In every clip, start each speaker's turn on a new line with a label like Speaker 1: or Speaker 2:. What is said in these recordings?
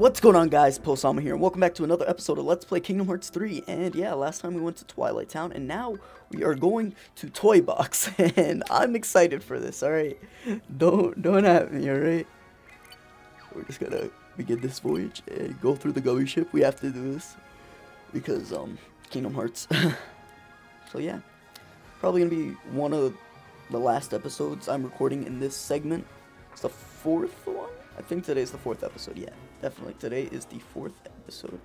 Speaker 1: What's going on guys, PoSamaa here, and welcome back to another episode of Let's Play Kingdom Hearts 3, and yeah, last time we went to Twilight Town, and now we are going to Toy Box, and I'm excited for this, alright? Don't, don't at me, alright? We're just gonna begin this voyage and go through the gummy ship, we have to do this, because, um, Kingdom Hearts. so yeah, probably gonna be one of the last episodes I'm recording in this segment. It's the fourth one? I think today's the fourth episode, yeah. Definitely. Today is the fourth episode.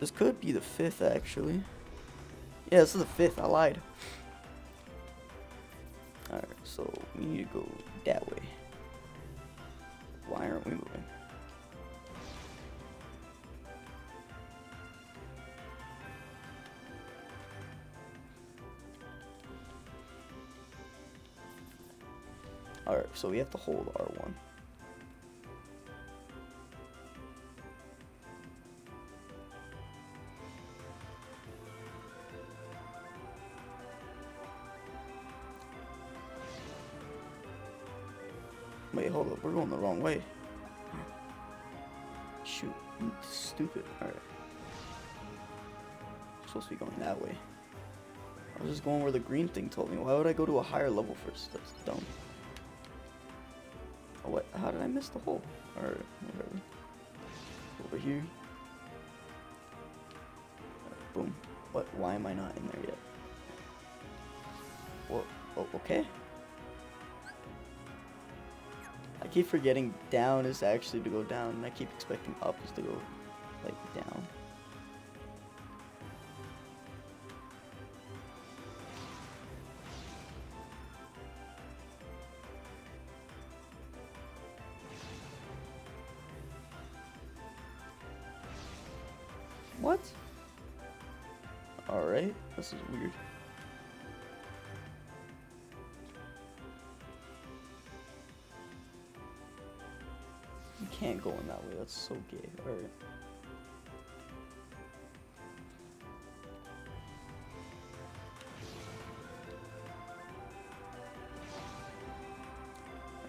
Speaker 1: This could be the fifth, actually. Yeah, this is the fifth. I lied. Alright, so we need to go that way. Why aren't we moving? Alright, so we have to hold R1. Wait, hold up. We're going the wrong way. Hmm. Shoot. Stupid. Alright. Supposed to be going that way. I was just going where the green thing told me. Why would I go to a higher level first? That's dumb. Oh, what? How did I miss the hole? Alright, whatever. Over here. Right, boom. What? Why am I not in there yet? What? Oh, okay. I keep forgetting down is actually to go down, and I keep expecting up is to go, like, down. What? Alright, this is weird. Can't go in that way, that's so gay. Alright.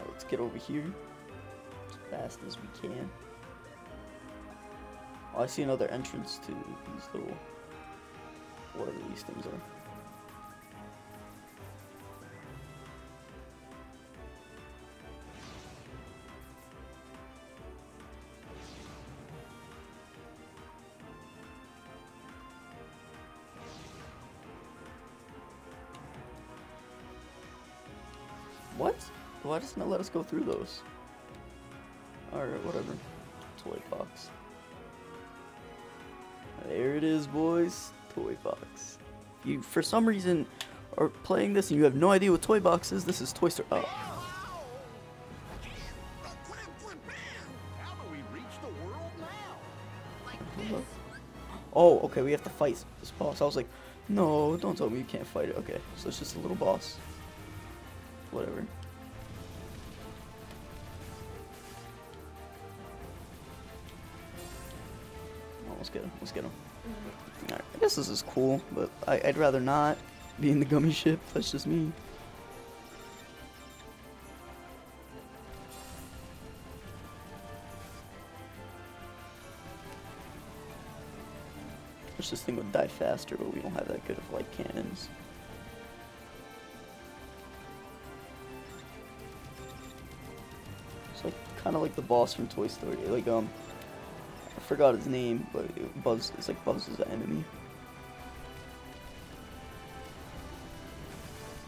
Speaker 1: Let's get over here as fast as we can. Oh, I see another entrance to these little, whatever these things are. Why doesn't it let us go through those? Alright, whatever. Toy box. There it is, boys. Toy box. You, for some reason, are playing this and you have no idea what Toy Box is, this is Toy Story. Oh.
Speaker 2: How do we reach the world now?
Speaker 1: Oh, okay, we have to fight this boss. I was like, no, don't tell me you can't fight it. Okay, so it's just a little boss. Whatever. Get him. Let's get him. Alright, I guess this is cool, but I, I'd rather not be in the gummy ship. That's just me. Wish this thing would die faster, but we don't have that good of light cannons. It's like kind of like the boss from Toy Story. Like um, forgot his name, but it, Buzz. It's like Buzz is the enemy.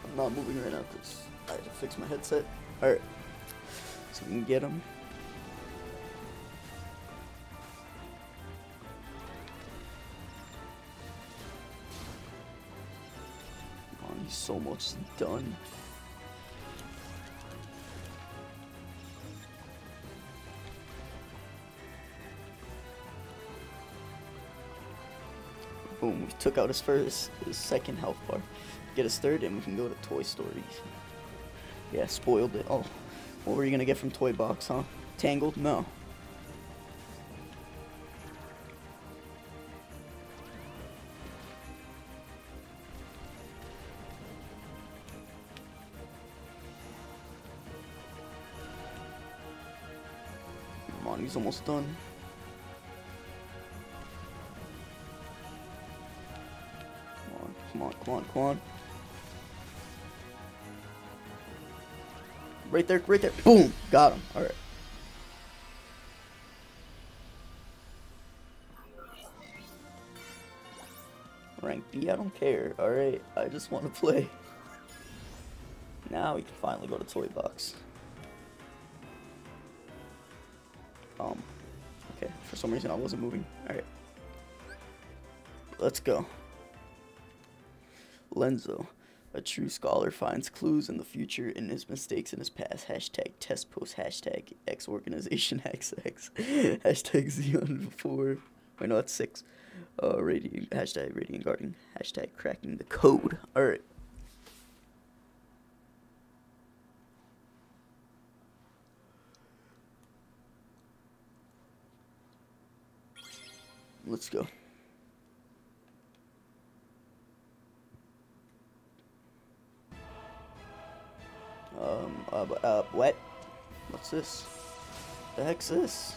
Speaker 1: I'm not moving right now because I had to fix my headset. All right, so we can get him. Oh, he's so much done. Boom, we took out his first, his second health bar. Get his third, and we can go to Toy Story. Yeah, spoiled it. Oh, what were you gonna get from Toy Box, huh? Tangled? No. Come on, he's almost done. Come on, come on, come on. Right there, right there. Boom! Got him. Alright. Rank B, I don't care. Alright, I just want to play. Now we can finally go to Toy Box. Um, okay, for some reason I wasn't moving. Alright. Let's go. Ienzo. A true scholar finds clues in the future in his mistakes in his past. Hashtag test post. Hashtag X organization XX. hashtag Xeon 4. Wait, no, that's 6. Uh, radiant, hashtag radiant garden. Hashtag cracking the code. Alright. Let's go. Um, uh, uh, what? What's this? The heck's this?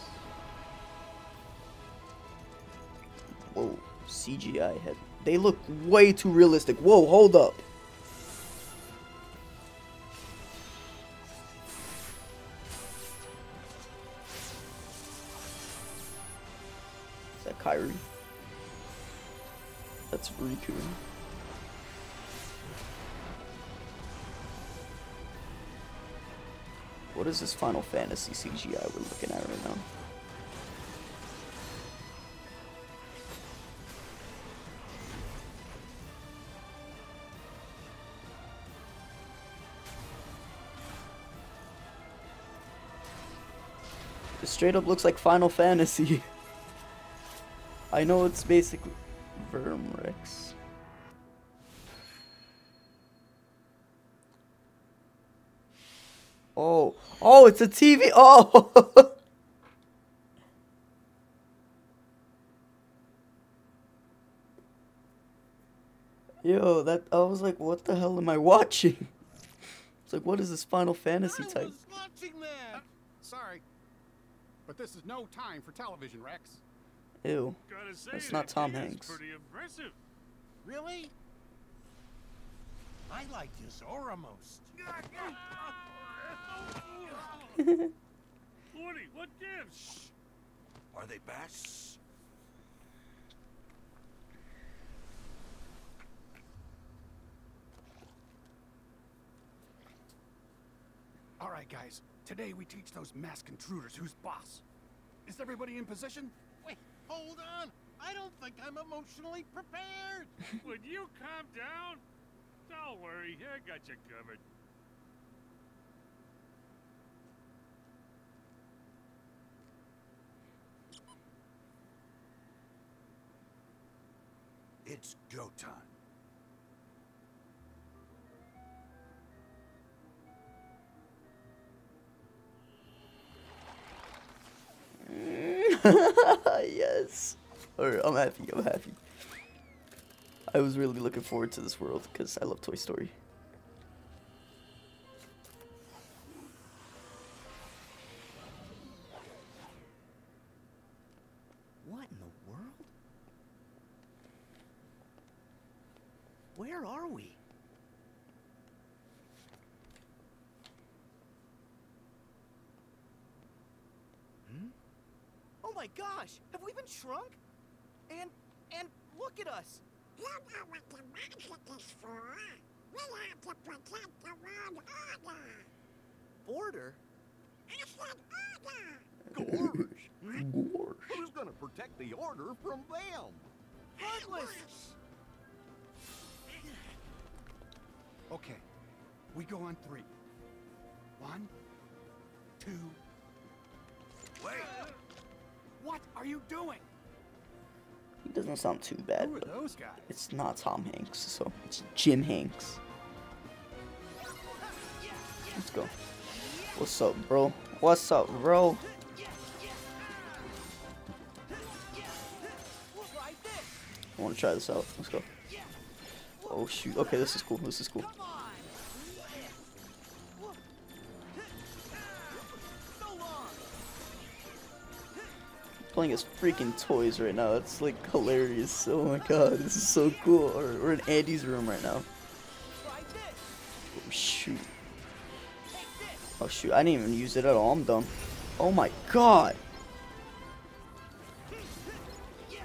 Speaker 1: Whoa, CGI head. They look way too realistic. Whoa, hold up. Is that Kyrie? That's Riku. What is this Final Fantasy CGI we're looking at right now? It straight up looks like Final Fantasy. I know it's basically Verum Rex. Oh, it's a TV. Oh. Yo, that I was like, what the hell am I watching? It's like, what is this Final Fantasy
Speaker 2: I
Speaker 1: type?
Speaker 2: was watching that. Sorry, but this is no time for television, Rex.
Speaker 1: Ew.
Speaker 3: Say,
Speaker 1: That's not Tom Hanks.
Speaker 3: Pretty impressive.
Speaker 2: Really? I like his aura most.
Speaker 3: Woody, what gives?
Speaker 2: Are they bats? All right, guys. Today we teach those masked intruders who's boss. Is everybody in position? Wait, hold on. I don't think I'm emotionally prepared.
Speaker 3: Would you calm down? Don't worry, I got you covered.
Speaker 2: It's go time.
Speaker 1: yes. Alright, I'm happy. I'm happy. I was really looking forward to this world because I love Toy Story.
Speaker 4: Us!
Speaker 5: You know what the magic is for. We have to protect the world order.
Speaker 4: Order?
Speaker 5: I said order.
Speaker 2: Gorge.
Speaker 1: Gorge.
Speaker 2: Who's gonna protect the order from them?
Speaker 4: Heartless!
Speaker 2: Okay, we go on three. One, two. Wait! What are you doing?
Speaker 1: Doesn't sound too bad,
Speaker 2: Who are those guys?
Speaker 1: it's not Tom Hanks, so it's Jim Hanks. Let's go. What's up, bro? What's up, bro? I want to try this out. Let's go. Oh shoot. Okay, this is cool. This is cool. Playing as freaking toys right now. It's like hilarious. Oh my god, this is so cool. We're, in Andy's room right now. Oh, shoot. Oh shoot, I didn't even use it at all. I'm dumb. Oh my god.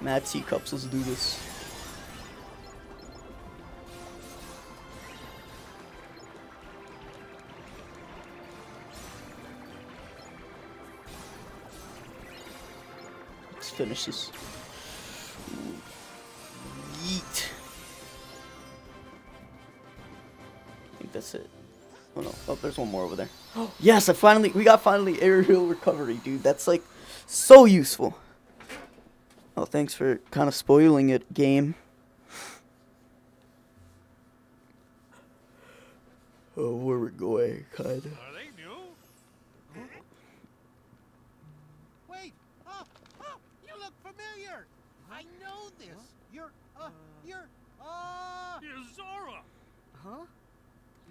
Speaker 1: Mad teacups, let's do this. Let's finish this. Yeet. I think that's it. Oh no. Oh, there's one more over there. Oh yes, I finally we got finally aerial recovery, dude. That's like so useful. Oh, thanks for kind of spoiling it, game. Oh, where we're going, kind of.
Speaker 3: Are they new?
Speaker 2: Wait! Oh, oh, you look familiar! I know this! You're, uh, you're, uh...
Speaker 3: You're Zora!
Speaker 4: Huh?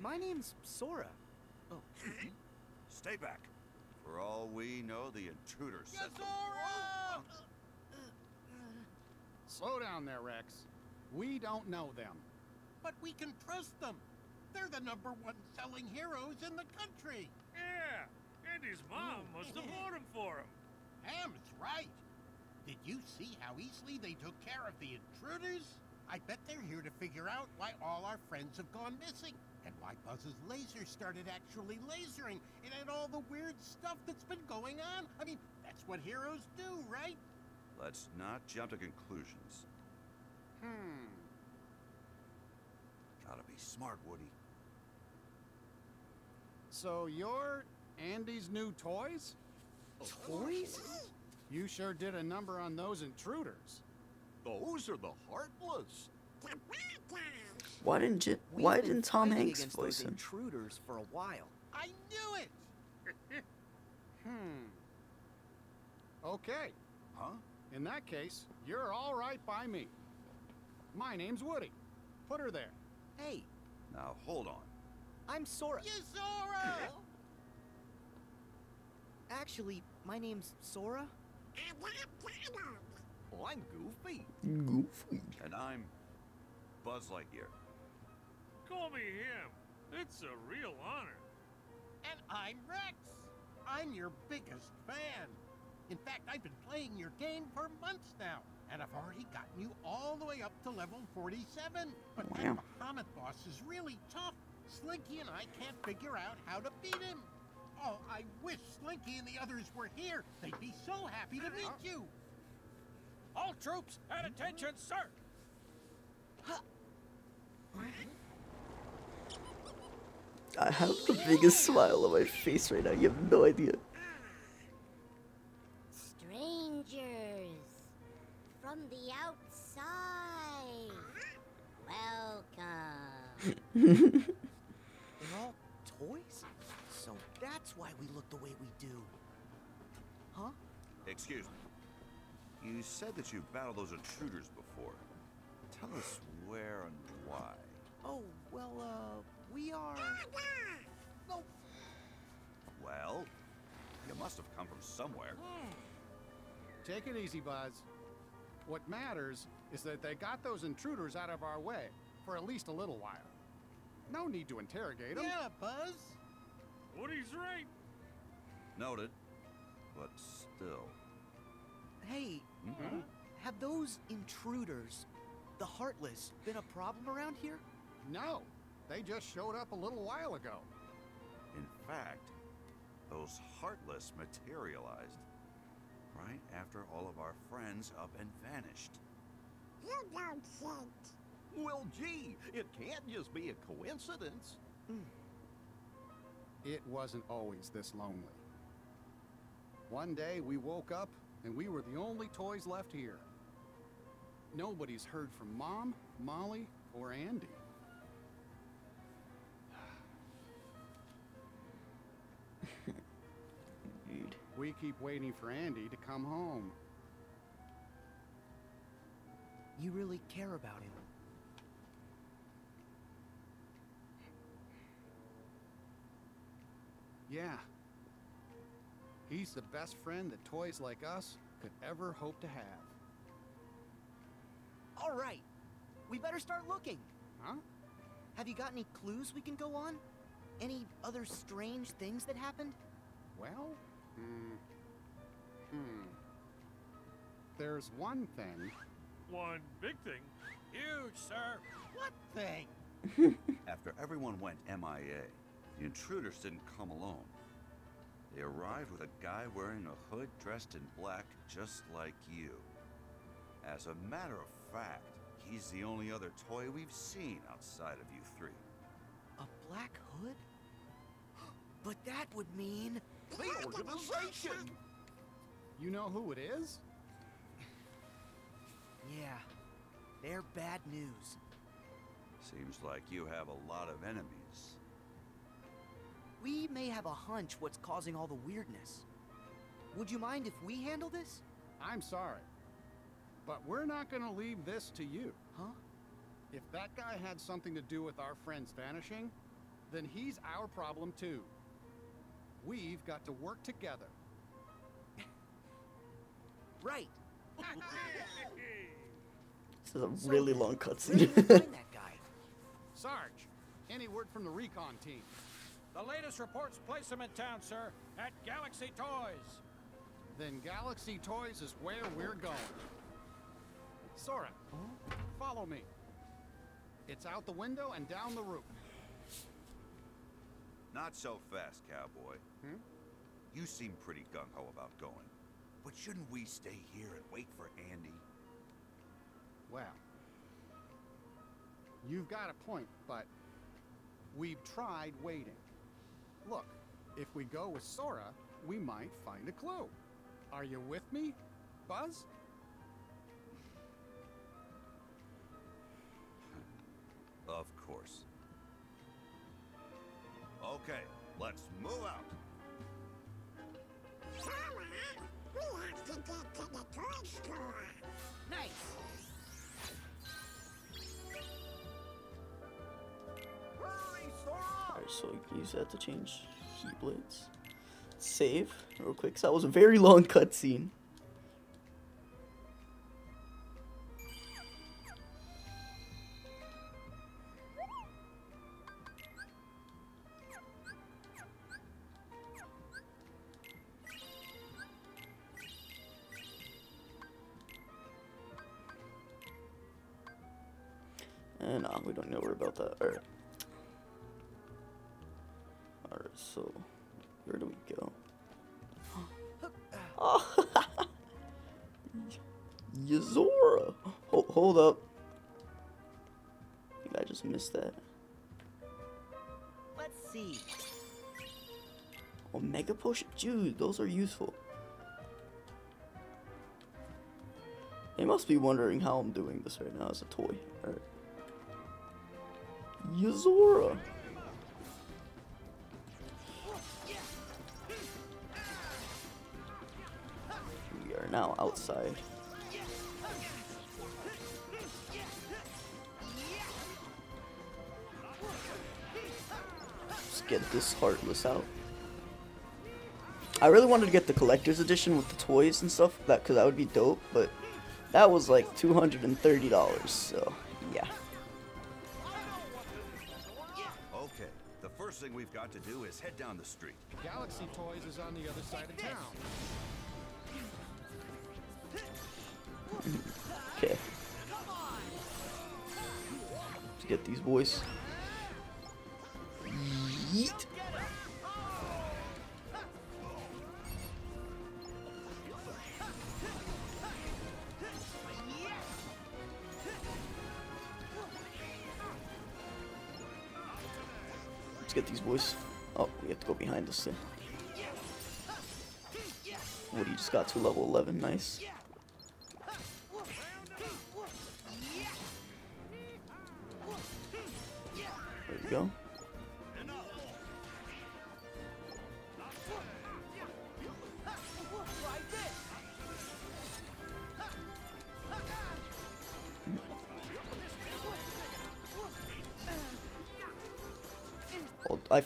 Speaker 4: My name's Sora. Oh.
Speaker 6: Stay back. For all we know, the intruder sent them.
Speaker 2: Yozora! Slow down there, Rex. We don't know them. But we can trust them. They're the number one selling heroes in the country.
Speaker 3: Yeah! Andy's mom must have bought him for him.
Speaker 2: Hamm's right. Did you see how easily they took care of the intruders? I bet they're here to figure out why all our friends have gone missing. And why Buzz's laser started actually lasering. And and all the weird stuff that's been going on. I mean, that's what heroes do, right?
Speaker 6: Let's not jump to conclusions.
Speaker 2: Hmm.
Speaker 6: Gotta be smart, Woody.
Speaker 2: So you're Andy's new toys?
Speaker 4: Toys?
Speaker 2: You sure did a number on those intruders.
Speaker 6: Those are the Heartless.
Speaker 5: The bad guys.
Speaker 1: Why didn't you, why didn't Tom
Speaker 4: fighting
Speaker 1: Hanks
Speaker 4: against
Speaker 1: voice
Speaker 4: those
Speaker 1: him?
Speaker 4: intruders for a while.
Speaker 2: I knew it! hmm. Okay.
Speaker 6: Huh?
Speaker 2: In that case, you're all right by me. My name's Woody. Put her there.
Speaker 4: Hey,
Speaker 6: Now hold on.
Speaker 4: I'm Sora.
Speaker 2: Yozora!
Speaker 4: Actually, my name's Sora.
Speaker 5: I'm not Donald.
Speaker 4: Oh, I'm Goofy.
Speaker 1: Goofy.
Speaker 6: And I'm Buzz Lightyear.
Speaker 3: Call me him. It's a real honor.
Speaker 2: and I'm Rex. I'm your biggest fan. In fact, I've been playing your game for months now, and I've already gotten you all the way up to level 47. But that
Speaker 1: Wow.
Speaker 2: Bahamut boss is really tough. Slinky and I can't figure out how to beat him. Oh, I wish Slinky and the others were here. They'd be so happy to meet you. All troops at attention, sir.
Speaker 1: I have the biggest smile on my face right now. You have no idea.
Speaker 5: Strangers from the outside. Welcome.
Speaker 4: They're all toys? So that's why we look the way we do. Huh?
Speaker 6: Excuse me. You said that you've battled those intruders before. Tell us where and why.
Speaker 4: Oh, well, uh, we are. No,
Speaker 6: Well, you must have come from somewhere.
Speaker 2: Take it easy, Buzz. What matters is that they got those intruders out of our way for at least a little while. No need to interrogate them. Yeah, Buzz.
Speaker 3: Woody's right.
Speaker 6: Noted. But still.
Speaker 4: hey,
Speaker 6: Mhm.
Speaker 4: have those intruders, the Heartless, been a problem around here?
Speaker 2: No, they just showed up a little while ago.
Speaker 6: In fact, those Heartless materialized right after all of our friends up and vanished.
Speaker 5: You don't think.
Speaker 7: Well, gee, it can't just be a coincidence.
Speaker 2: It wasn't always this lonely. One day we woke up and we were the only toys left here. Nobody's heard from Mom, Molly, or Andy. We keep waiting for Andy to come home.
Speaker 4: You really care about him.
Speaker 2: Yeah. He's the best friend that toys like us
Speaker 8: could ever hope to have.
Speaker 4: All right. We better start looking.
Speaker 8: Huh?
Speaker 4: Have you got any clues we can go on? Any other strange things that happened?
Speaker 8: Well, hmm. Hmm. There's one thing.
Speaker 3: One big thing.
Speaker 2: Huge, sir. What thing?
Speaker 6: After everyone went MIA, the intruders didn't come alone. They arrived with a guy wearing a hood dressed in black just like you. As a matter of fact, he's the only other toy we've seen outside of you three.
Speaker 4: A black hood? But that would mean...
Speaker 7: The organization!
Speaker 8: You know who it is?
Speaker 4: Yeah, they're bad news.
Speaker 6: Seems like you have a lot of enemies.
Speaker 4: We may have a hunch what's causing all the weirdness. Would you mind if we handle this?
Speaker 8: I'm sorry. But we're not gonna leave this to you.
Speaker 4: Huh?
Speaker 8: If that guy had something to do with our friends vanishing, then he's our problem too. We've got to work together.
Speaker 4: Right.
Speaker 1: This is a really long cutscene.
Speaker 4: find that guy?
Speaker 8: Sarge, any word from the recon team?
Speaker 9: The latest reports place him in town, sir, at Galaxy Toys.
Speaker 8: Then Galaxy Toys is where we're going. Sora, follow me. It's out the window and down the roof.
Speaker 6: Not so fast, cowboy.
Speaker 8: Hmm?
Speaker 6: You seem pretty gung-ho about going. But shouldn't we stay here and wait for Andy?
Speaker 8: Well, you've got a point, but we've tried waiting. Look, if we go with Sora, we might find a clue. Are you with me, Buzz?
Speaker 6: Of course. Okay, let's move out.
Speaker 5: Sora, we have to get to the toy store.
Speaker 4: Nice.
Speaker 1: So use that to change keyblades. Save real quick. 'cause that was a very long cutscene. I think I just missed that.
Speaker 4: Let's see.
Speaker 1: Omega Potion? Dude, those are useful. They must be wondering how I'm doing this right now as a toy. Alright. Yozora! We are now outside. Get this Heartless out. I really wanted to get the collector's edition with the toys and stuff, that because that would be dope, but that was like $230, so yeah.
Speaker 6: Okay, the first thing we've got to do is head down the street.
Speaker 8: Galaxy Toys is on the other side of town.
Speaker 1: Okay. Let's get these boys. Yeet. Let's get these boys. Oh, we have to go behind this thing. Woody just got to level 11. Nice. There we go.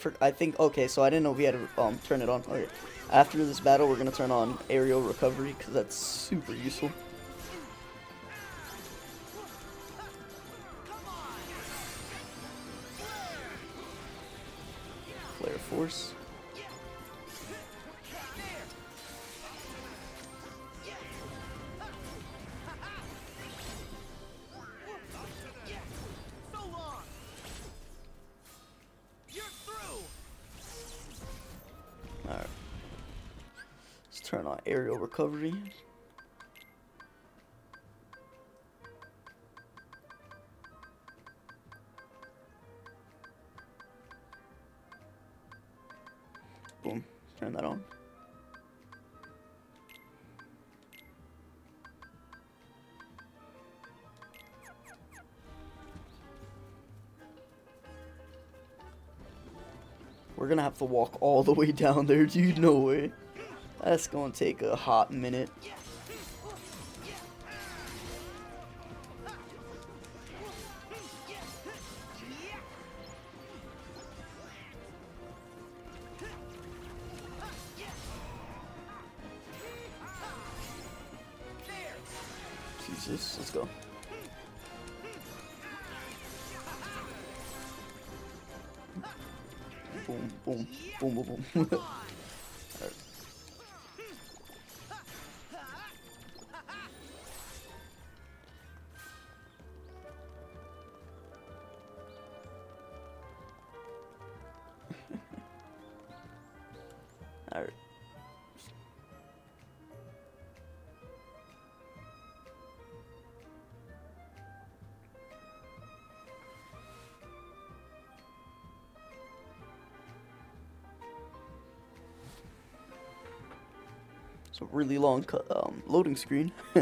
Speaker 1: For, I think okay, so I didn't know we had to um turn it on. Okay, After this battle, we're gonna turn on aerial recovery because that's super useful. Flare force. Turn on aerial recovery. Boom. Turn that on. We're gonna have to walk all the way down there, dude. No way. That's gonna take a hot minute. Jesus, let's go. Boom, boom, boom, boom, boom. really long um, loading screen,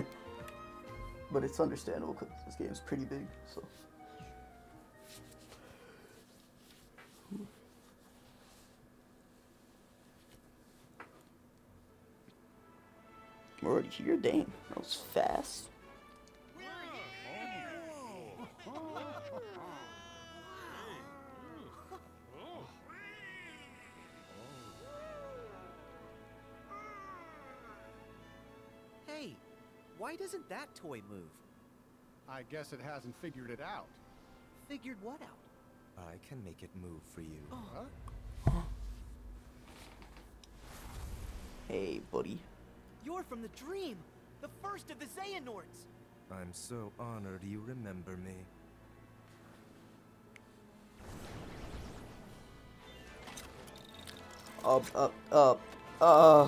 Speaker 1: but it's understandable because this game is pretty big. So. We're already here. Dang,
Speaker 4: why doesn't that toy move?
Speaker 8: I guess it hasn't figured it out.
Speaker 4: Figured what out?
Speaker 10: I can make it move for you.
Speaker 8: Huh?
Speaker 1: Hey, buddy.
Speaker 4: You're from the dream, the first of the Xehanorts.
Speaker 10: I'm so honored you remember me.
Speaker 1: Up, up, up. Uh.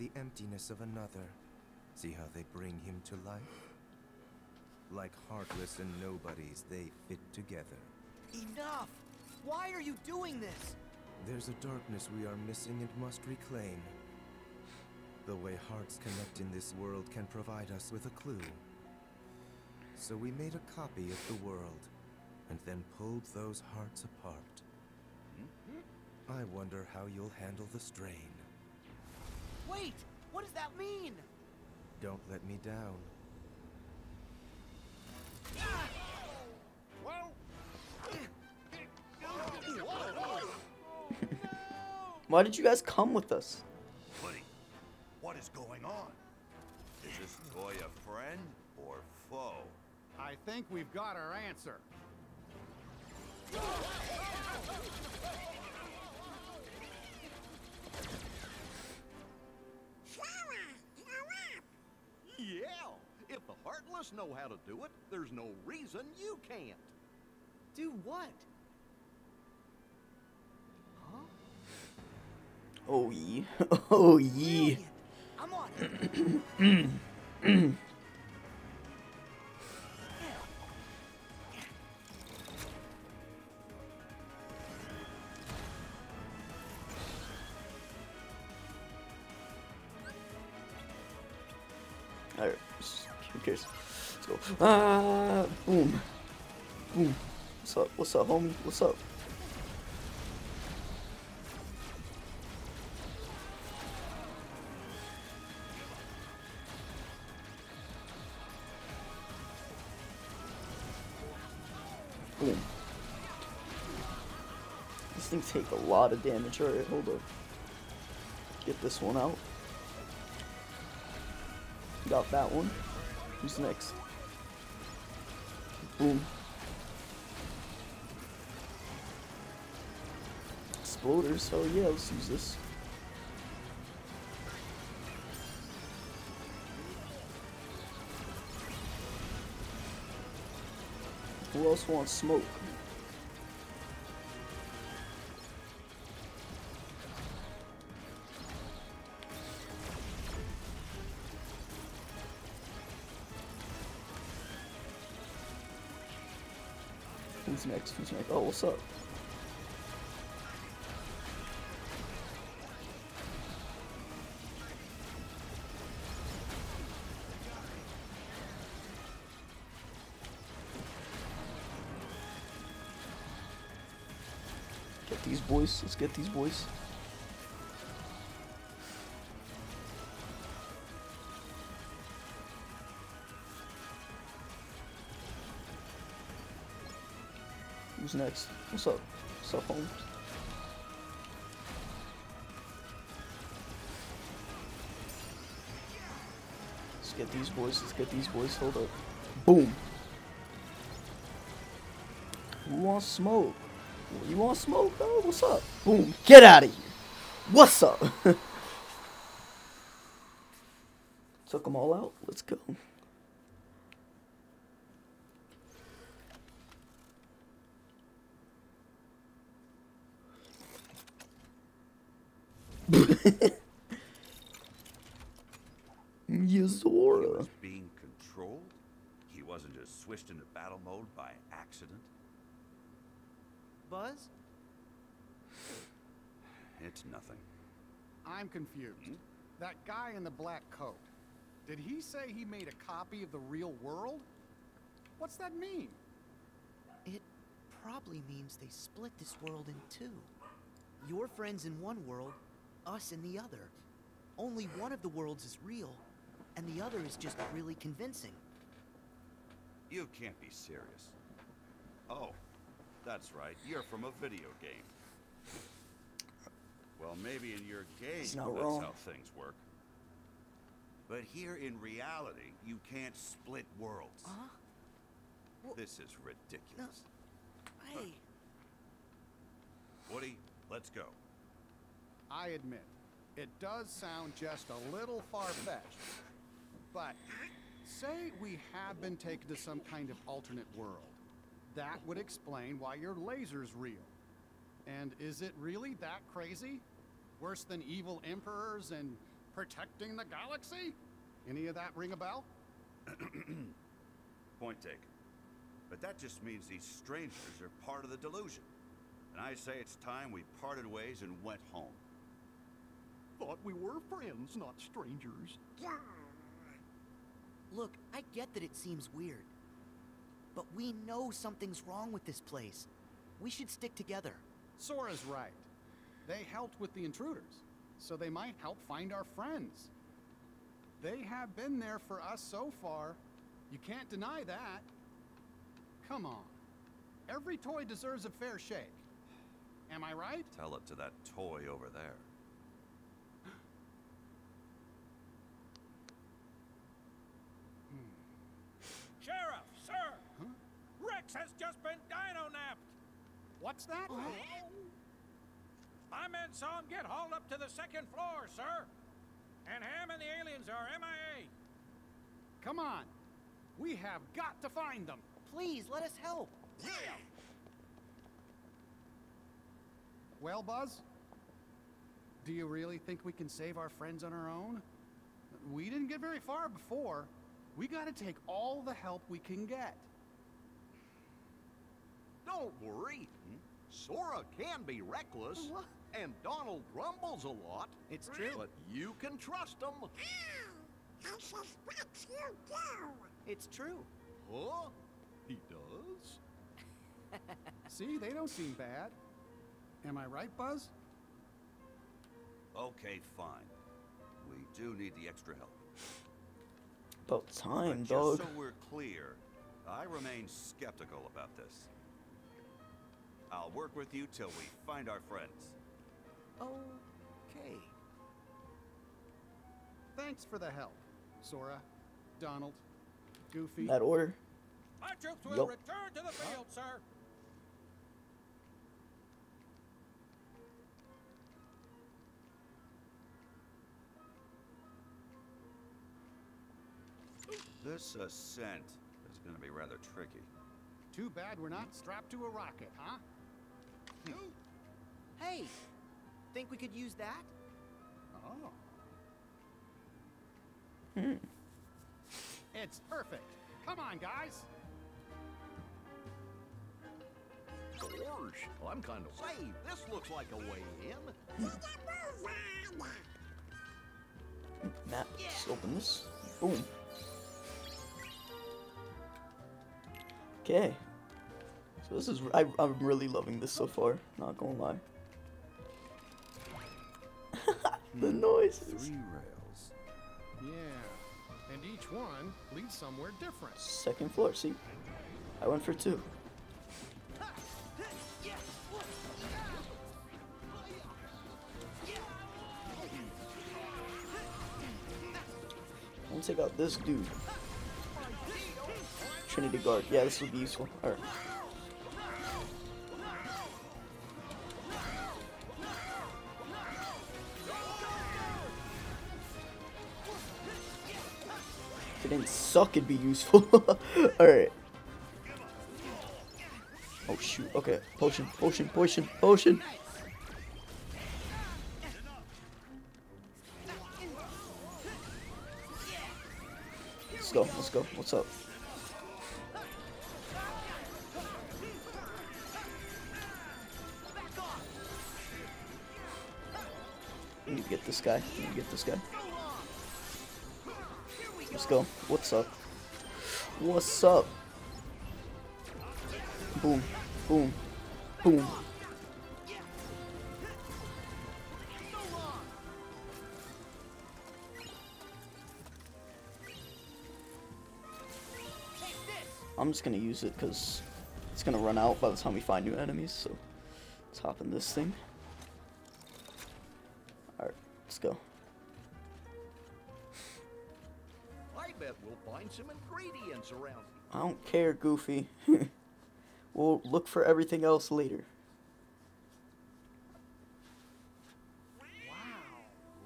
Speaker 10: The emptiness of another. See how they bring him to life? Like heartless and nobodies, they fit together.
Speaker 4: Enough! Why are you doing this?
Speaker 10: There's a darkness we are missing and must reclaim. The way hearts connect in this world can provide us with a clue. So we made a copy of the world, and then pulled those hearts apart. Mm-hmm. I wonder how you'll handle the strain.
Speaker 4: Wait! What does that mean?
Speaker 10: Don't let me down.
Speaker 1: Why did you guys come with us?
Speaker 6: Buddy, what is going on? Is this toy a friend or foe?
Speaker 8: I think we've got our answer.
Speaker 7: Yeah, if the Heartless know how to do it, there's no reason you can't.
Speaker 4: Do what? Huh?
Speaker 1: Oh yeah. Oh yeah.
Speaker 4: Brilliant. I'm on it.
Speaker 1: Uh, boom. Boom. What's up? What's up, homie? What's up? Boom. This thing take a lot of damage. Alright, hold up. Get this one out. Got that one. Who's next? Boom. Exploders. Oh yeah, let's use this. Who else wants smoke? Who's next? Who's next? Oh, what's up? Get these boys. Let's get these boys. Who's next? What's up? What's up, Holmes? Let's get these boys. Let's get these boys. Hold up. Boom. Who wants smoke? You want smoke? Oh, what's up? Boom. Get out of here. What's up? Took them all out. Let's go.
Speaker 6: He
Speaker 1: Yozora.
Speaker 6: was being controlled? He wasn't just switched into battle mode by accident?
Speaker 4: Buzz?
Speaker 6: It's nothing.
Speaker 8: I'm confused. That guy in the black coat, did he say he made a copy of the real world? What's that mean?
Speaker 4: It probably means they split this world in two. Your friends in one world, us in the other. Only one of the worlds is real, and the other is just really convincing.
Speaker 6: You can't be serious. Oh, that's right. You're from a video game. Well, maybe in your game, that's
Speaker 1: wrong.
Speaker 6: how things work. But here in reality, you can't split worlds.
Speaker 4: Huh? Well-
Speaker 6: This is ridiculous.
Speaker 4: Hey,
Speaker 6: Woody, let's go.
Speaker 8: I admit, it does sound just a little far-fetched. But say we have been taken to some kind of alternate world. That would explain why your laser's real. And is it really that crazy? Worse than evil emperors and protecting the galaxy? Any of that ring a bell?
Speaker 6: Point taken. But that just means these strangers are part of the delusion. And I say it's time we parted ways and went home.
Speaker 7: Thought we were friends, not strangers.
Speaker 4: look, I get that it seems weird. But we know something's wrong with this place. We should stick together.
Speaker 8: Sora's right. They helped with the intruders, so they might help find our friends. They have been there for us so far. You can't deny that. Come on. Every toy deserves a fair shake. Am I right?
Speaker 6: Tell it to that toy over there. Hmm.
Speaker 9: Sheriff, sir! Rex has just been dino-napped!
Speaker 8: What's that?
Speaker 9: My men saw him get hauled up to the second floor, sir! And Hamm and the aliens are MIA!
Speaker 8: Come on. We have got to find them.
Speaker 4: Please, let us help. Yeah.
Speaker 8: Well, Buzz? Do you really think we can save our friends on our own? We didn't get very far before. We gotta take all the help we can get.
Speaker 7: Don't worry. Sora can be reckless, and Donald grumbles a lot.
Speaker 4: It's true.
Speaker 7: But you can trust him.
Speaker 5: Oh, I suspect you do.
Speaker 4: It's true.
Speaker 7: Huh? He does?
Speaker 8: See, they don't seem bad. Am I right, Buzz?
Speaker 6: Okay, fine. We do need the extra help.
Speaker 1: About time,
Speaker 6: but
Speaker 1: dog.
Speaker 6: just so we're clear, I remain skeptical about this. I'll work with you till we find our friends.
Speaker 4: Okay.
Speaker 8: Thanks for the help, Sora, Donald, Goofy.
Speaker 1: That order.
Speaker 9: Our troops will
Speaker 1: Yup.
Speaker 9: return to the field, sir.
Speaker 6: This ascent is going to be rather tricky.
Speaker 8: Too bad we're not strapped to a rocket, huh?
Speaker 4: Hey, think we could use that?
Speaker 8: Oh.
Speaker 1: Hmm.
Speaker 8: It's perfect. Come on, guys.
Speaker 7: Gosh, well, I'm kind of. Say, this looks like a way in.
Speaker 1: Map. Let's open this. Boom. Okay. So this is I, I'm really loving this so far. Not gonna lie. The noises.
Speaker 6: Three rails.
Speaker 8: Yeah. And each one leads somewhere different.
Speaker 1: Second floor. See, I went for two. I'm gonna take out this dude. Trinity Guard. Yeah, this would be useful. Alright. Didn't suck, it'd be useful. Alright. Oh shoot. Okay. Potion, potion, potion, potion. Let's go, let's go. What's up? I need to get this guy. I need to get this guy. Go. What's up? What's up? Boom. Boom. Boom. I'm just gonna use it because it's gonna run out by the time we find new enemies, so let's hop in this thing. Alright, let's go.
Speaker 7: Find some ingredients around.
Speaker 1: I don't care, Goofy. we'll look for everything else later.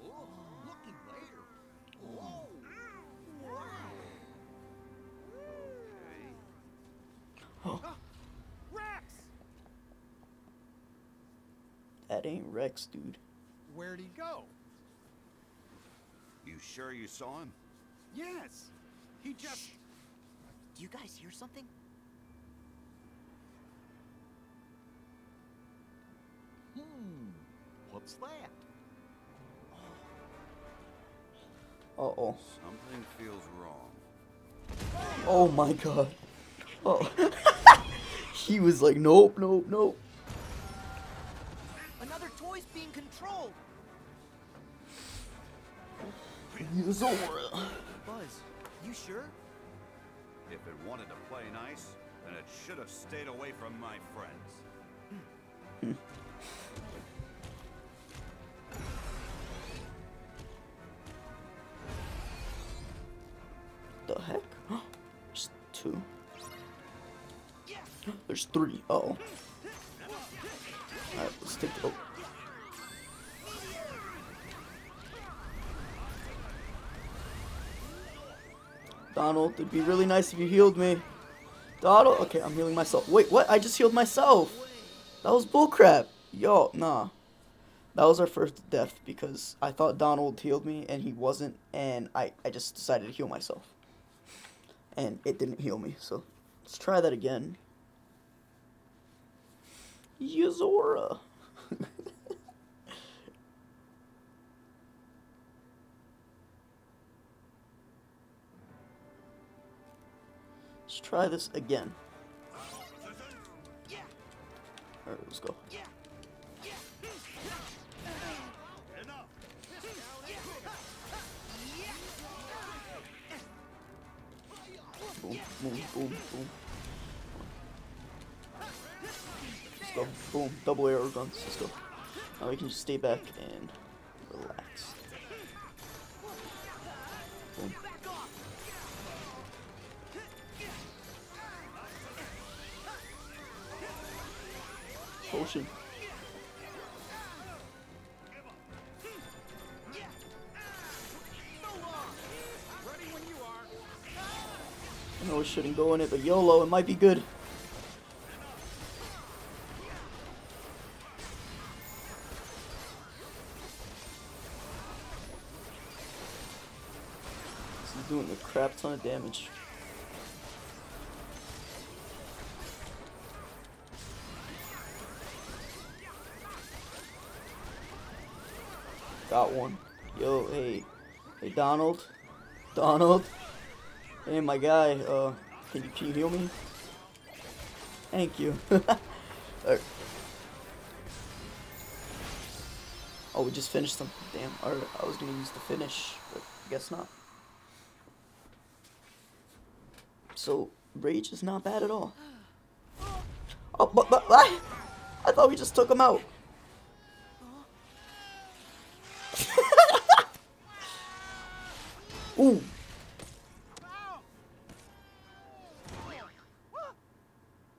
Speaker 7: Oh, looky there. Whoa. Wow.
Speaker 6: Okay.
Speaker 8: Rex!
Speaker 1: That ain't Rex, dude.
Speaker 8: Where'd he go?
Speaker 6: You sure you saw him?
Speaker 8: Yes. He just.
Speaker 4: Do you guys hear something?
Speaker 7: Hmm. What's that?
Speaker 1: Uh-oh.
Speaker 6: Something feels wrong.
Speaker 1: Oh my god. Oh. he was like, nope, nope, nope.
Speaker 4: Another toy's being controlled.
Speaker 1: Zora.
Speaker 4: Buzz, you sure?
Speaker 6: If it wanted to play nice, then it should have stayed away from my friends.
Speaker 1: The heck? There's two. There's three. Uh oh. Alright, let's take the. Oh. Donald, it'd be really nice if you healed me. Donald, okay, I'm healing myself. Wait, what? I just healed myself. That was bullcrap. Yo, nah. That was our first death because I thought Donald healed me and he wasn't, and I, I just decided to heal myself. And it didn't heal me, so let's try that again. Yozora. Try this again. Alright, let's go. Boom, boom, boom, boom. Let's go. Boom. Double arrow guns. Let's go. Now we can just stay back and Potion. I know I shouldn't go in it, but YOLO, it might be good. This is doing a crap ton of damage. Got one. Yo, hey. Hey, Donald. Donald. Hey, my guy. Uh, can you, can you heal me? Thank you. Alright. Oh, we just finished them. Damn. I was gonna use the finish, but I guess not. So, Rage is not bad at all. Oh, but, but, I, I thought we just took him out. Ooh.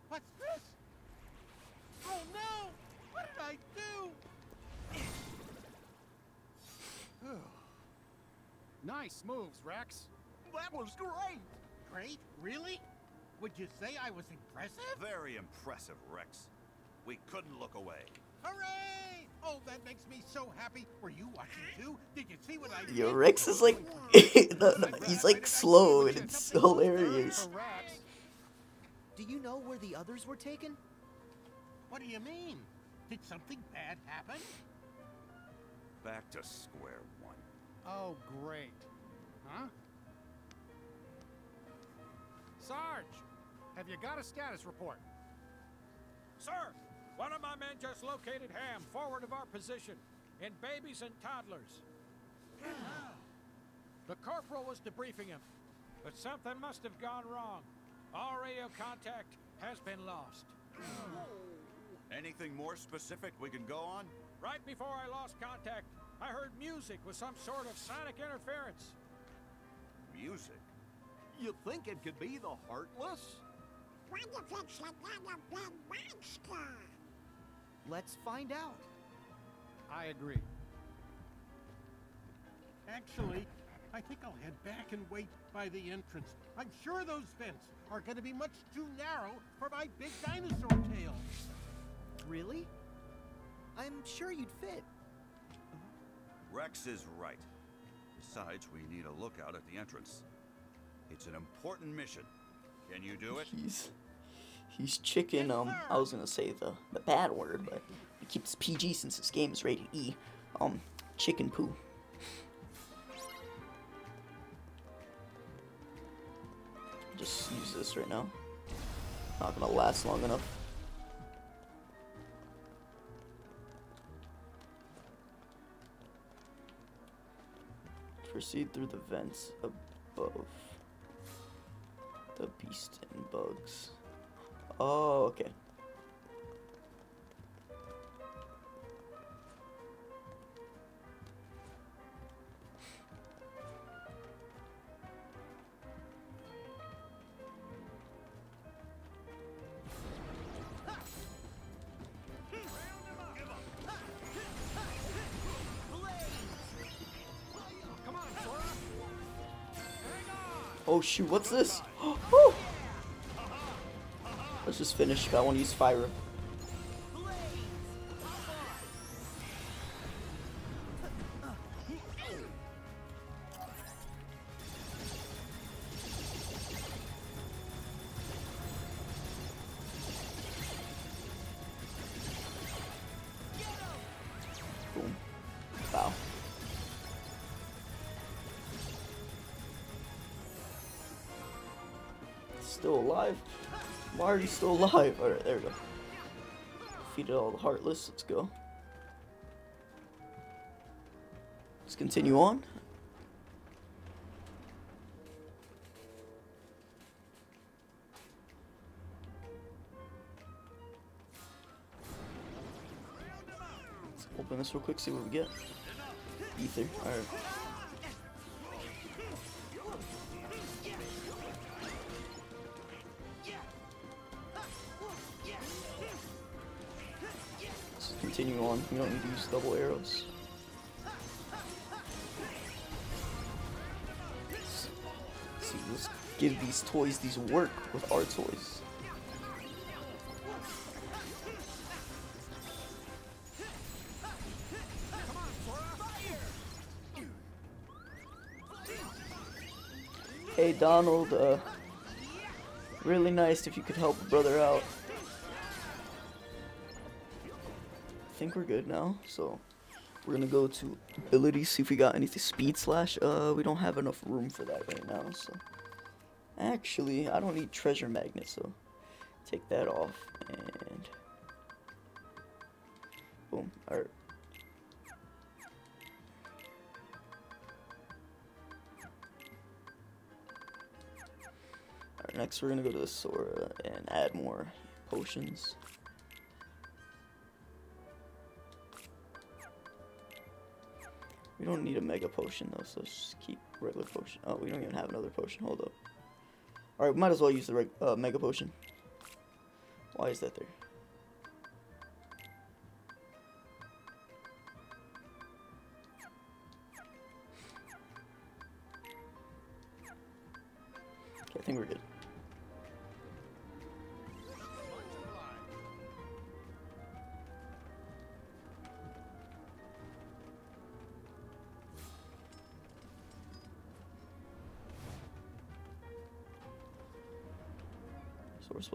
Speaker 2: What's this? Oh no! What did I do?
Speaker 8: Nice moves, Rex.
Speaker 7: That was great.
Speaker 2: Great? Really? Would you say I was impressive?
Speaker 6: Very impressive, Rex. We couldn't look away.
Speaker 2: Hooray! Oh, that makes me so happy. Were you watching too? Did you see what I
Speaker 1: Yo,
Speaker 2: did?
Speaker 1: Rex is like, no, no, he's like slow and it's hilarious.
Speaker 4: Do you know where the others were taken?
Speaker 2: What do you mean? Did something bad happen?
Speaker 6: Back to square one.
Speaker 8: Oh, great. Huh? Sarge, have you got a status report?
Speaker 9: Sir, one of my men just located Hamm forward of our position in babies and toddlers. the corporal was debriefing him, but something must have gone wrong. All radio contact has been lost.
Speaker 6: Anything more specific we can go on?
Speaker 9: Right before I lost contact, I heard music with some sort of sonic interference.
Speaker 6: Music.
Speaker 7: You think it could be the Heartless?
Speaker 5: What if it's another big monster?
Speaker 4: Let's find out.
Speaker 8: I agree.
Speaker 2: Actually, I think I'll head back and wait by the entrance. I'm sure those vents are going to be much too narrow for my big dinosaur tail.
Speaker 4: Really? I'm sure you'd fit.
Speaker 6: Rex is right. Besides, we need a lookout at the entrance. It's an important mission. Can you do it?
Speaker 1: He's he's chicken. Um, I was gonna say the the bad word, but it keeps PG since this game is rated E. Um, chicken poo. Just use this right now. Not gonna last long enough. Proceed through the vents above the beast and bugs. Oh, okay. Oh shoot, what's this? Woo! Let's just finish. I want to use fire. You still alive? Alright, there we go. Defeated all the Heartless. Let's go. Let's continue on. Open this real quick, see what we get. Ether. Alright. On. We don't need to use double arrows. Let's see, let's give these toys these work with our toys. Hey Donald, uh, really nice if you could help a brother out. Think we're good now, so we're gonna go to abilities, see if we got anything. Speed slash, uh, we don't have enough room for that right now, so. Actually, I don't need treasure magnet, so take that off, and boom, alright. Alright, next we're gonna go to the Sora and add more potions. We don't need a mega potion though, so just keep regular potion. Oh, we don't even have another potion. Hold up. Alright, we might as well use the uh, mega potion. Why is that there? Okay, I think we're good.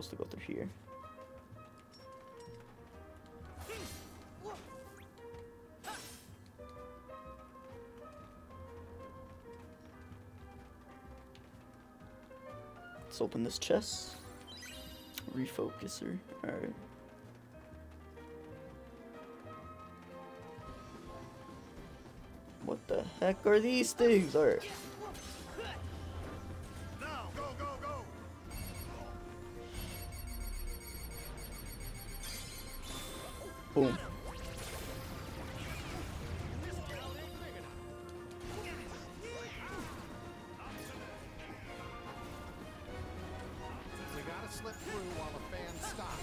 Speaker 1: Supposed to go through here. Let's open this chest. Refocuser. Alright. What the heck are these things? Alright.
Speaker 8: Stop.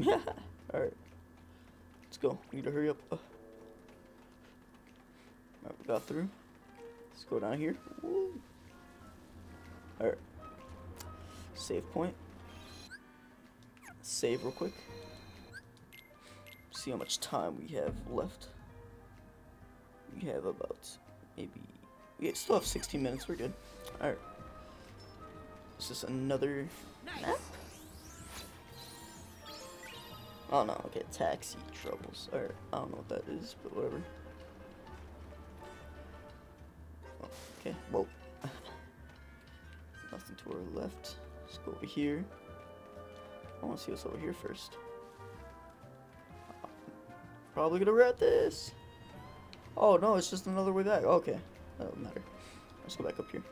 Speaker 1: Alright. Let's go. We need to hurry up. Alright, we got through. Go down here. Alright. Save point. Save real quick. See how much time we have left. We have about maybe. We still have 16 minutes. We're good. Alright. Is this another map? Oh no, okay, taxi troubles. Alright, I don't know what that is, but whatever. Okay, well. Nothing to our left. Let's go over here. I want to see what's over here first. Probably gonna red this. Oh no, it's just another way back. Okay, that doesn't matter. Let's go back up here.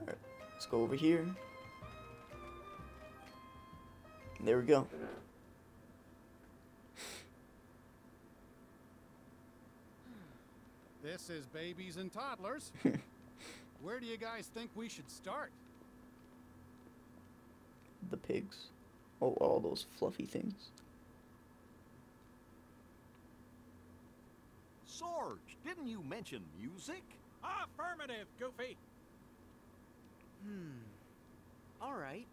Speaker 1: Alright, let's go over here. There we go.
Speaker 8: This is babies and toddlers. Where do you guys think we should start?
Speaker 1: The pigs. Oh, all those fluffy things.
Speaker 7: Sarge, didn't you mention music?
Speaker 9: Affirmative, Goofy.
Speaker 4: Hmm. All right.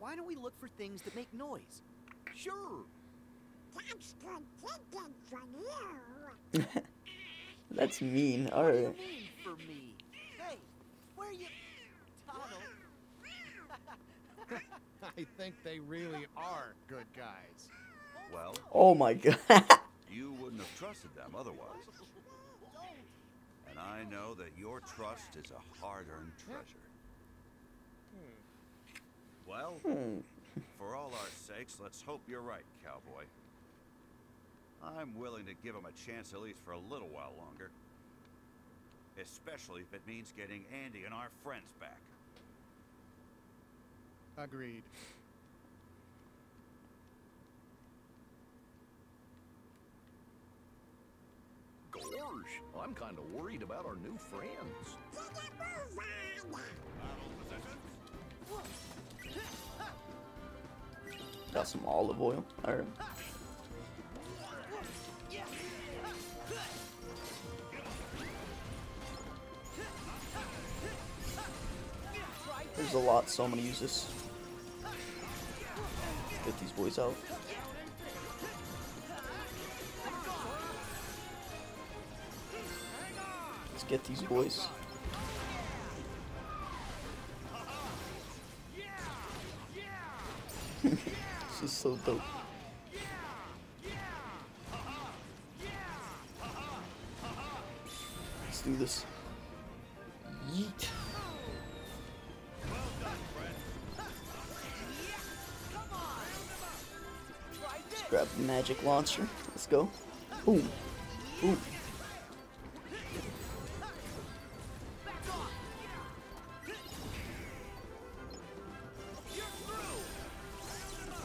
Speaker 4: Why don't we look for things that make noise?
Speaker 7: Sure.
Speaker 5: That's good thinking from you.
Speaker 1: That's mean.
Speaker 4: What do you
Speaker 1: Alright.
Speaker 4: mean for me? Hey, where you... Donald.
Speaker 8: I think they really are good guys.
Speaker 6: Well,
Speaker 1: Oh my god.
Speaker 6: you wouldn't have trusted them otherwise. And I know that your trust is a hard-earned treasure. Well,
Speaker 1: Hmm.
Speaker 6: for all our sakes, let's hope you're right, cowboy. I'm willing to give him a chance at least for a little while longer. Especially if it means getting Andy and our friends back.
Speaker 8: Agreed.
Speaker 7: Gorge, I'm kind of worried about our new friends.
Speaker 1: Got some olive oil. Alright. There's a lot, so I'm gonna use this. Get these boys out. Let's get these boys. this is so dope. Let's do this. Magic launcher. Let's go. Boom. Boom.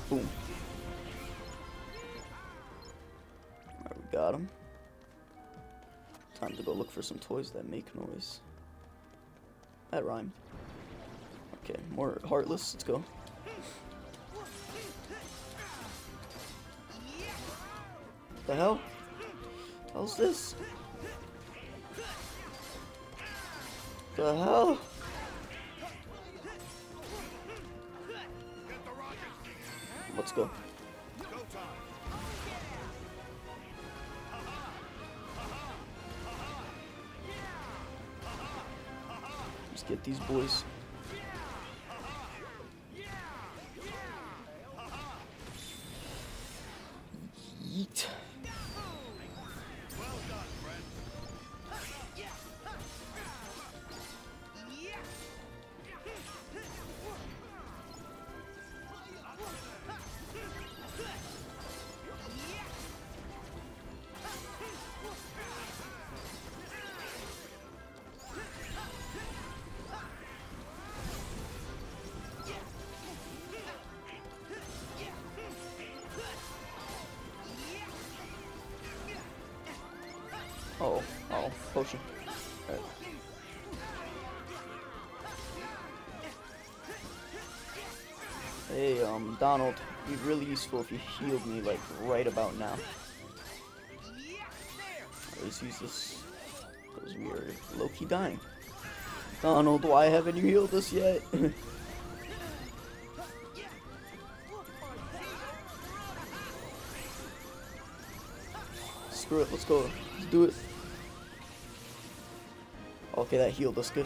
Speaker 1: Boom. We got him. Time to go look for some toys that make noise. That rhymed. Okay, more Heartless. Let's go. The hell? How's this? The hell? Let's go. Let's get these boys. Donald, be really useful if you healed me, like, right about now. Let's use this, because we are low-key dying. Donald, why haven't you healed us yet? Screw it, let's go. Let's do it. Okay, that healed us good.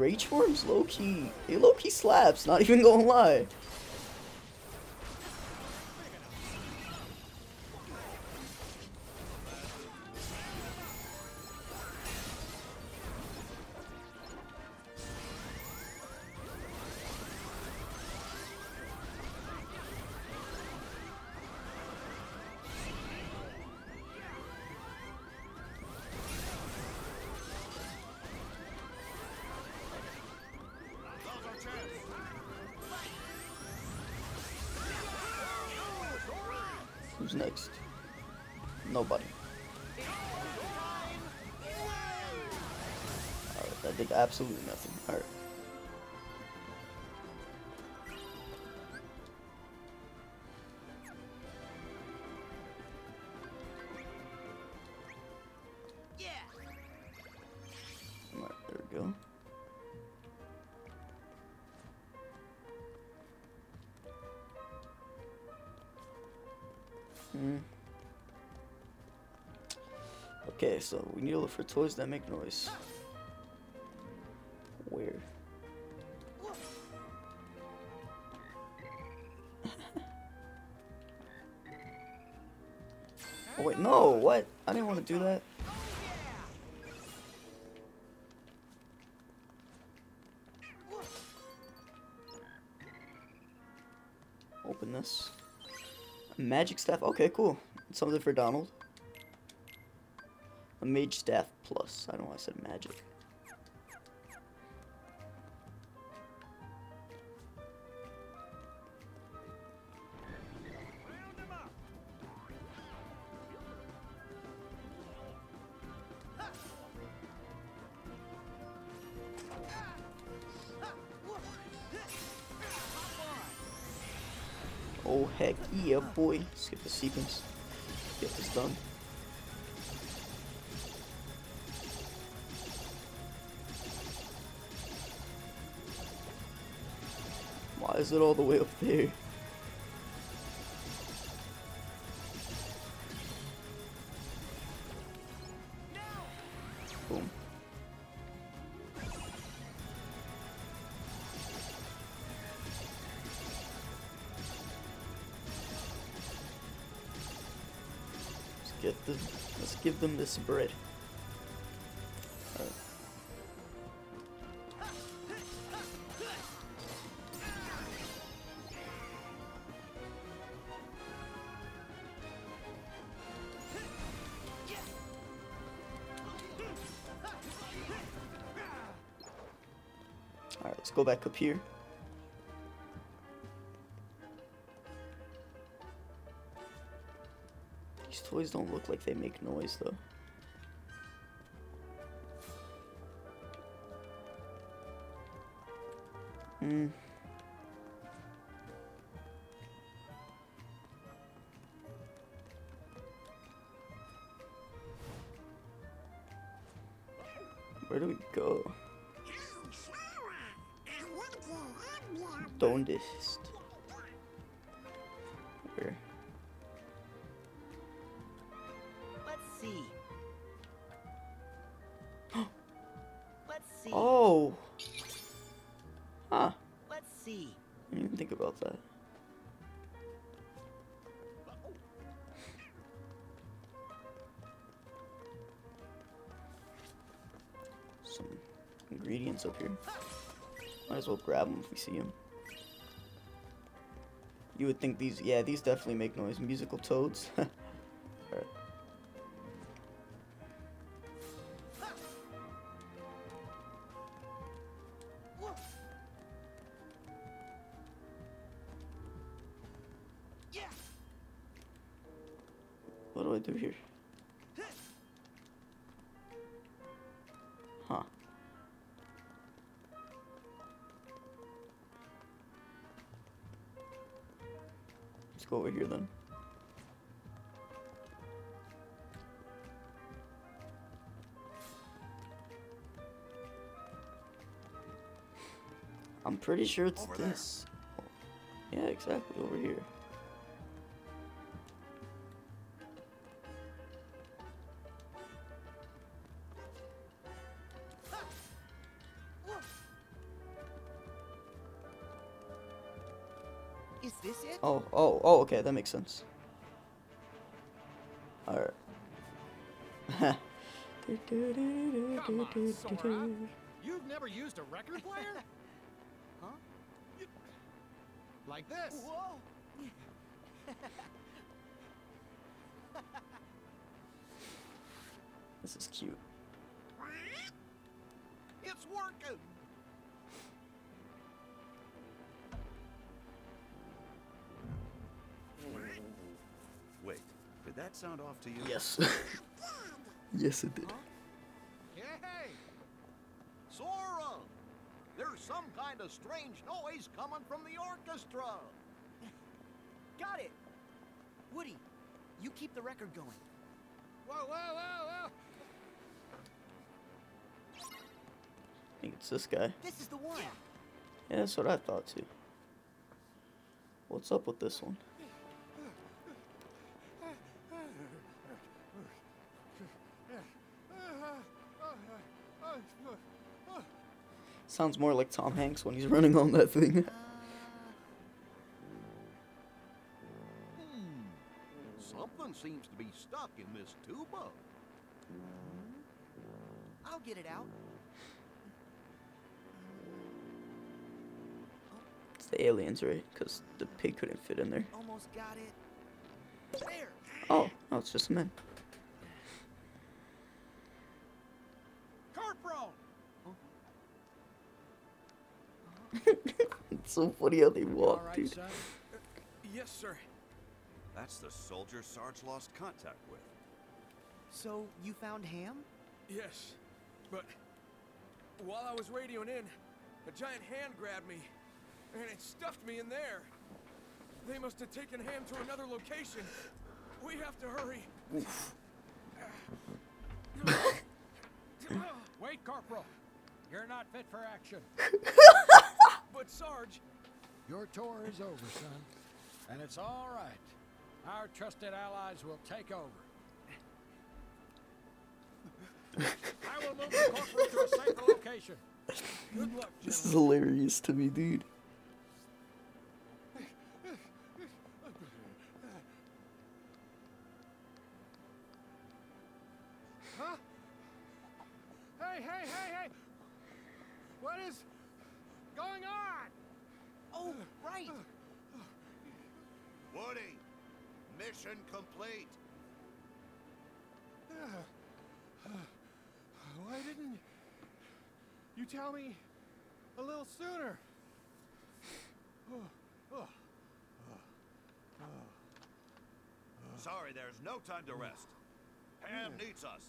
Speaker 1: Rage forms low key. They low key slaps, not even gonna lie. Okay, so we need to look for toys that make noise. Where? oh wait, no, what? I didn't want to do that. Open this. Magic staff. Okay, cool. Something for Donald. Mage staff plus. I don't why I said magic. Oh heck yeah, boy. Skip the sequence. Get this done. Is it all the way up there? Boom. Get the let's give them this bread. Go back up here. These toys don't look like they make noise though. Up here. Might as well grab them if we see them. You would think these, yeah, these definitely make noise. Musical toads. pretty sure it's
Speaker 6: Over there.
Speaker 1: this. Yeah, exactly, over here.
Speaker 4: Is this it?
Speaker 1: Oh, oh, oh, okay, that makes sense. Alright.
Speaker 9: Come on, Sora. You've never used a record player? Like this.
Speaker 4: Whoa!
Speaker 1: This is cute.
Speaker 7: It's working.
Speaker 6: Wait, did that sound off to you?
Speaker 1: Yes. yes, it did.
Speaker 7: Hey! Sora! There's some kind of strange noise coming from the orchestra.
Speaker 4: Got it! Woody, you keep the record going.
Speaker 9: Whoa, whoa, whoa, whoa!
Speaker 1: I think it's this guy.
Speaker 4: This is the one.
Speaker 1: Yeah, that's what I thought too. What's up with this one? Sounds more like Tom Hanks when he's running on that thing.
Speaker 7: Hmm. Something seems to be stuck in this tuba.
Speaker 4: I'll get it out.
Speaker 1: It's the aliens, right? Because the pig couldn't fit in there.
Speaker 4: Almost got it. There.
Speaker 1: Oh, no, it's just men.
Speaker 9: Corporal!
Speaker 1: So funny how they
Speaker 9: All
Speaker 1: walk,
Speaker 9: right,
Speaker 1: dude.
Speaker 9: son?
Speaker 10: Yes, sir.
Speaker 6: That's the soldier Sarge lost contact with.
Speaker 4: So you found Hamm?
Speaker 10: Yes, but while I was radioing in, a giant hand grabbed me, and it stuffed me in there. They must have taken Hamm to another location. We have to hurry.
Speaker 9: Wait, Corporal. You're not fit for action.
Speaker 10: But Sarge,
Speaker 9: Your tour is over, son. And it's all right. Our trusted allies will take over. I will move the corporal to a safer location.
Speaker 10: good luck,
Speaker 1: This is hilarious to me, dude.
Speaker 8: Tell me a little sooner?
Speaker 7: Sorry, there's no time to rest. Hamm needs us.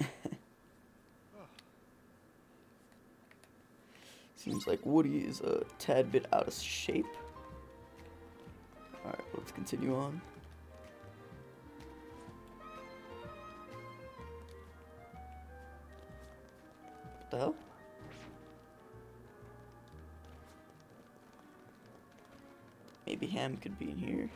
Speaker 1: Seems like Woody is a tad bit out of shape. Alright, let's continue on. What? Maybe Hamm could be in here.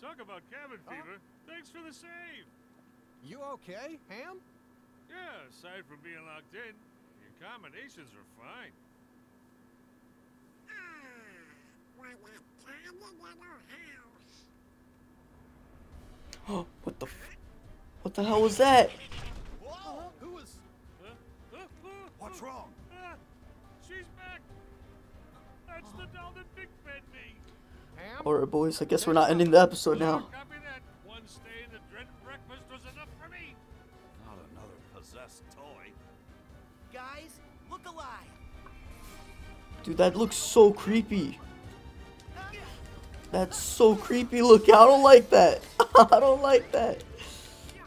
Speaker 3: Talk about cabin fever. Thanks for the save.
Speaker 8: You okay, Hamm?
Speaker 3: Yeah, aside from being locked in, your combinations are fine.
Speaker 5: What a tiny little house.
Speaker 1: Oh, what the f- What the hell was that?
Speaker 7: Whoa! Who was? What's wrong?
Speaker 3: Ah, she's back. That's the doll that Big fed me.
Speaker 1: Alright, boys, I guess we're not ending the episode now. Dude, that looks so creepy. That's so creepy Look, I don't like that. I don't like that.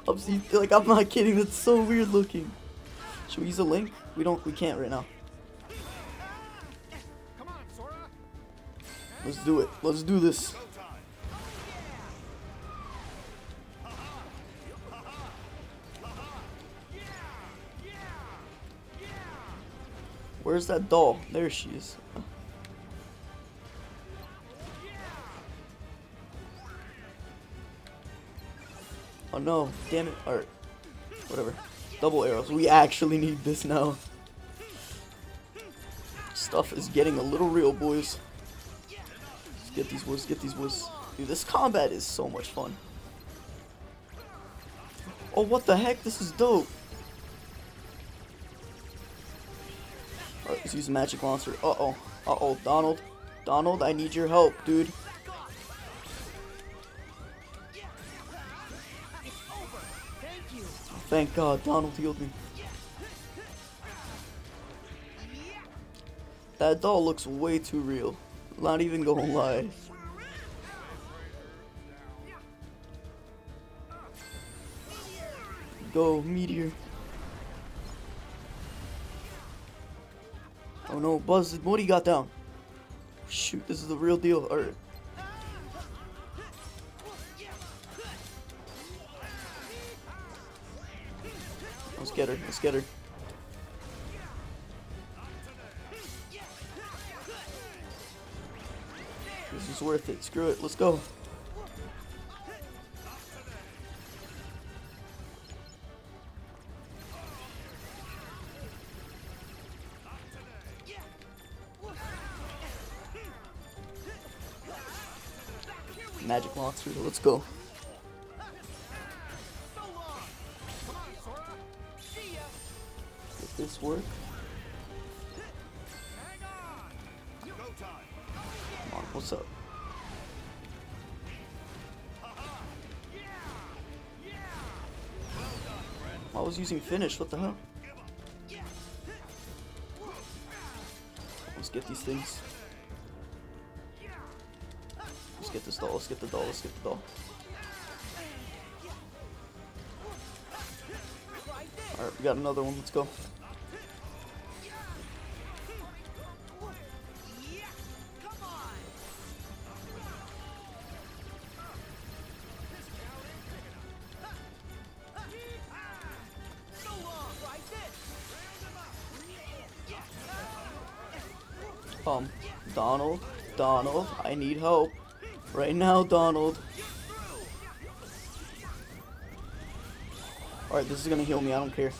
Speaker 1: I'm like I'm not kidding. That's so weird looking. Should we use a link? We don't. We can't right now. Let's do it. Let's do this. Where's that doll? There she is. Oh no, damn it. Alright. Whatever. Double arrows. We actually need this now. Stuff is getting a little real, boys. Let's get these boys, get these boys. Dude, this combat is so much fun. Oh, what the heck? This is dope. Use magic monster. Uh-oh. Uh-oh, Donald. Donald, I need your help, dude.
Speaker 4: Thank.
Speaker 1: Thank God, Donald healed me. That doll looks way too real. Not even gonna lie. Go, meteor. No, Buzz, you got down? Shoot, this is the real deal. Alright. Let's get her, let's get her. This is worth it. Screw it. Let's go. Let's go. Does this work? Come on, what's up? I was using finish, what the hell? Let's get these things. This doll, let's get the doll, let's get the doll. Alright, we got another one, let's go. Um, Donald, Donald, I need help. Right now, Donald. Alright, this is gonna heal me, I don't care.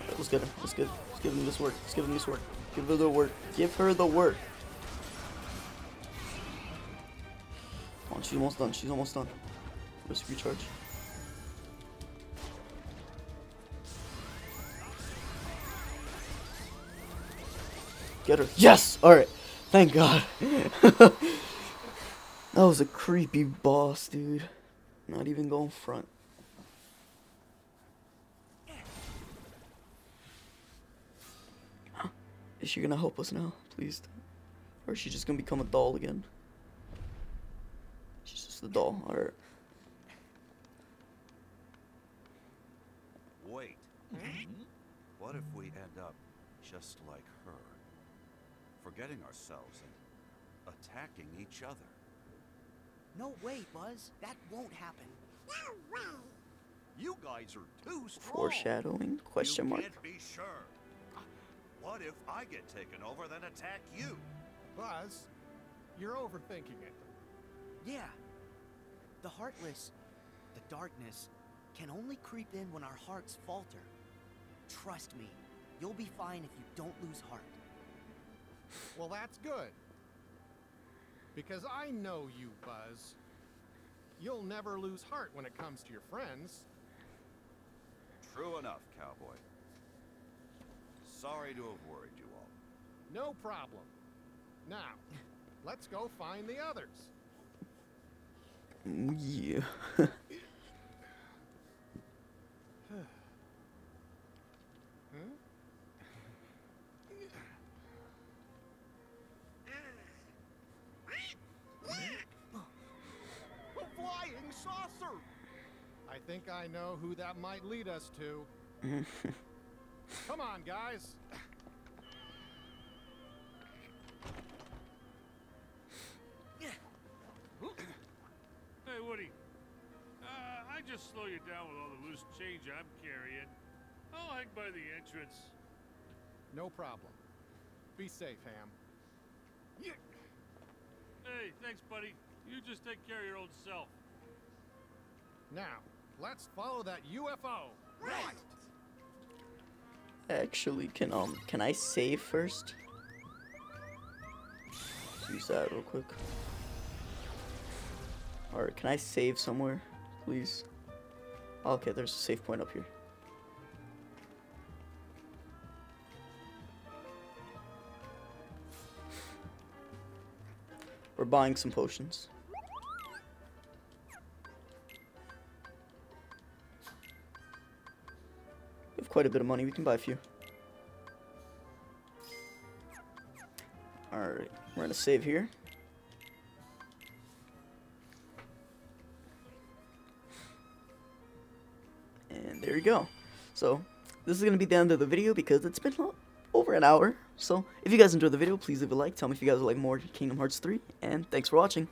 Speaker 1: Alright, let's get her. Let's get let's give him this work. Let's give him this work. Give her the work. Give her the work. On, she's almost done. She's almost done. Risk recharge. Get her. Yes! Alright. Thank God. that was a creepy boss, dude. Not even going front. Is she gonna help us now? Please. Or is she just gonna become a doll again? She's just a doll. Alright.
Speaker 6: Wait. Hmm? What if we end up just like? Forgetting ourselves and attacking each other.
Speaker 4: No way, Buzz. That won't happen.
Speaker 5: No way.
Speaker 7: You guys are too strong.
Speaker 1: Foreshadowing? Question
Speaker 6: you
Speaker 1: mark.
Speaker 6: can't be sure. What if I get taken over, then attack you?
Speaker 8: Buzz, you're overthinking it.
Speaker 4: Yeah. The heartless, the darkness, can only creep in when our hearts falter. Trust me, you'll be fine if you don't lose heart.
Speaker 8: Well, that's good. Because I know you, Buzz. You'll never lose heart when it comes to your friends.
Speaker 6: True enough, cowboy. Sorry to have worried you all.
Speaker 8: No problem. Now, let's go find the others.
Speaker 1: Yeah.
Speaker 8: who that might lead us to. Come on, guys.
Speaker 3: Hey, Woody. Uh, I just slow you down with all the loose change I'm carrying. I'll hang by the entrance.
Speaker 8: No problem. Be safe, Hamm.
Speaker 3: Hey, thanks, buddy. You just take care of your own self.
Speaker 8: Now, let's follow that UFO.
Speaker 7: Right!
Speaker 1: Actually, can um, can I save first? Let's use that real quick. Or can I save somewhere, please? Okay, there's a save point up here. We're buying some potions. Quite a bit of money, we can buy a few. Alright, we're gonna save here. And there you go. So, this is gonna be the end of the video because it's been over an hour. So, if you guys enjoyed the video, please leave a like. Tell me if you guys would like more Kingdom Hearts 3. And thanks for watching.